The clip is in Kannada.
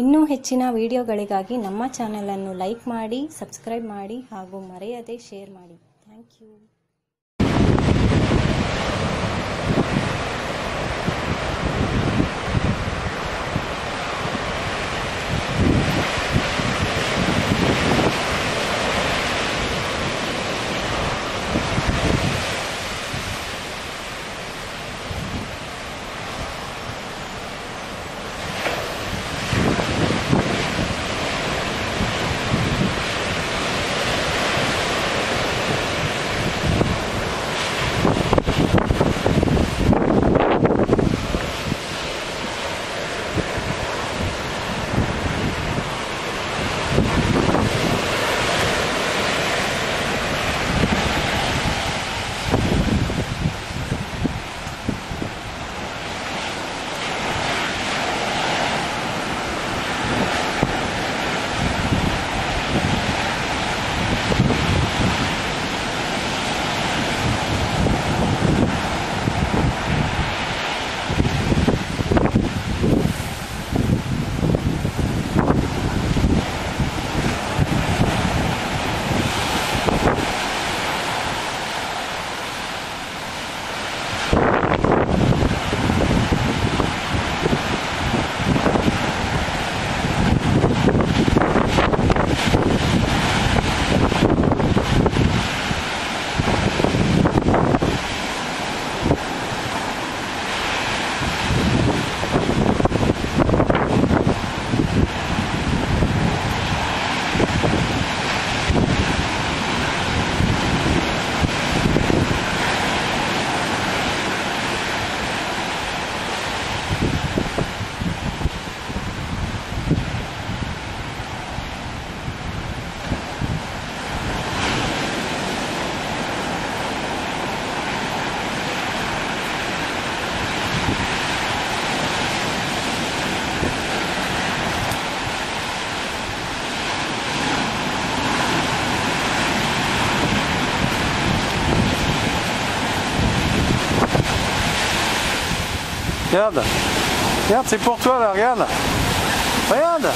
ಇನ್ನೂ ಹೆಚ್ಚಿನ ವಿಡಿಯೋಗಳಿಗಾಗಿ ನಮ್ಮ ಚಾನಲನ್ನು ಲೈಕ್ ಮಾಡಿ, ಸಬ್ಸ್ಕ್ರೈಬ್ ಮಾಡಿ ಹಾಗೂ ಮರೆಯದೆ ಶೇರ್ ಮಾಡಿ. Thank you. Regarde. Regarde, c'est pour toi là, regarde. Regarde.